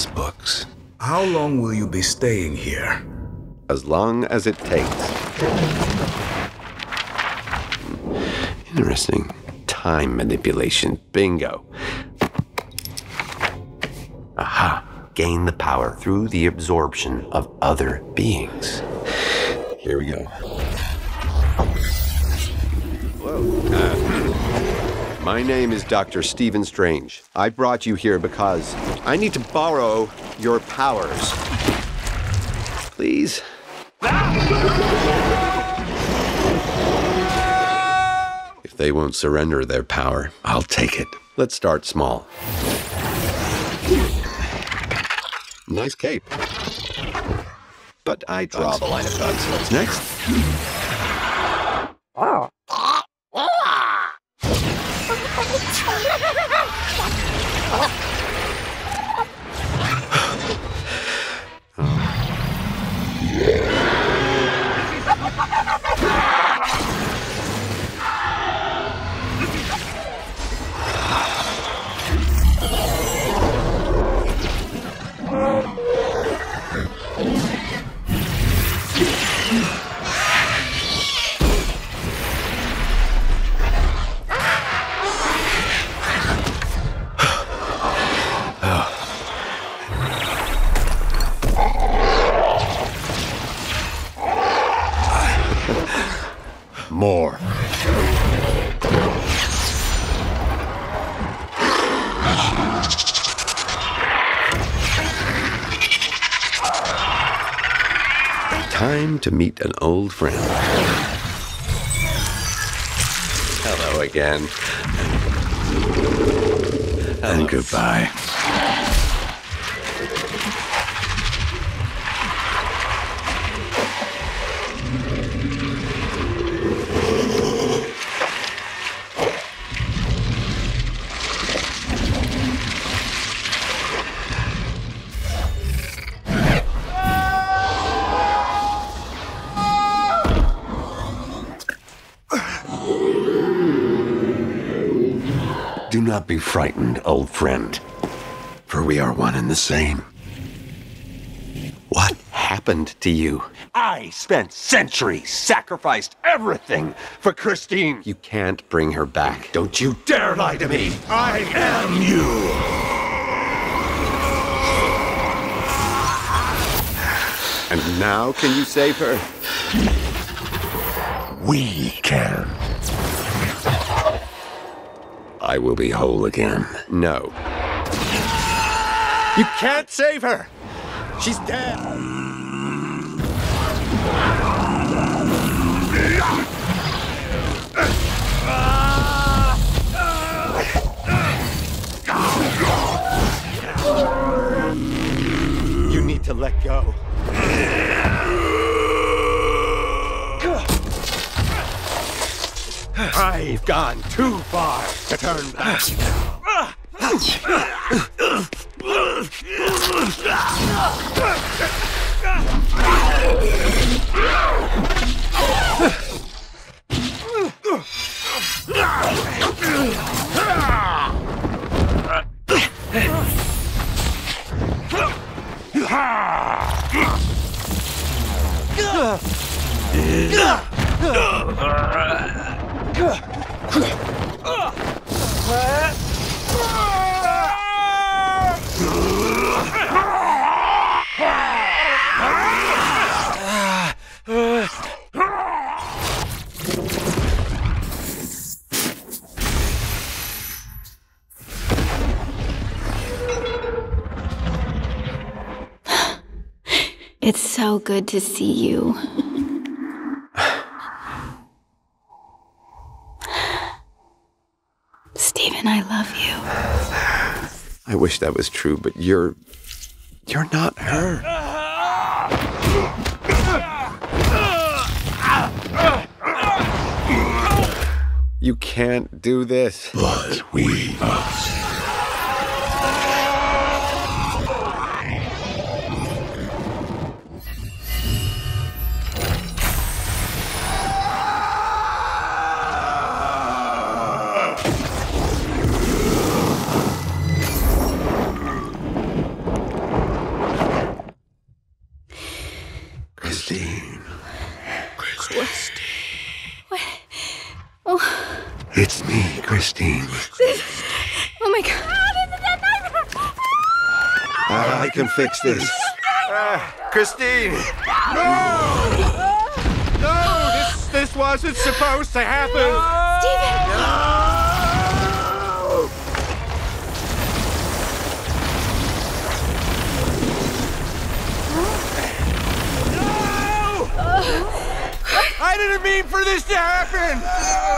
lost books. How long will you be staying here? As long as it takes. Interesting. Time manipulation. Bingo. Aha. Gain the power through the absorption of other beings. Here we go. Hello. Uh, my name is Dr. Stephen Strange. I brought you here because I need to borrow your powers. Please? If they won't surrender their power, I'll take it. Let's start small. Nice cape. But I draw the line of ducks. What's next? Oh. More. Time to meet an old friend. Hello again. And goodbye. Not be frightened, old friend, for we are one and the same. What happened to you? I spent centuries, sacrificed everything for Christine. You can't bring her back. Don't you dare lie to me. I am you. And now can you save her? We can. I will be whole again. No. You can't save her. She's dead. You need to let go. I've gone too far to turn back. It's so good to see you. Stephen, I love you. I wish that was true, but you're. You're not her. You can't do this. But we must. Christine. Christine. What? Oh. It's me, Christine. This, oh my god, I, I can fix this. Uh, Christine! No! No! This, this wasn't supposed to happen! Stephen! No! This to happen!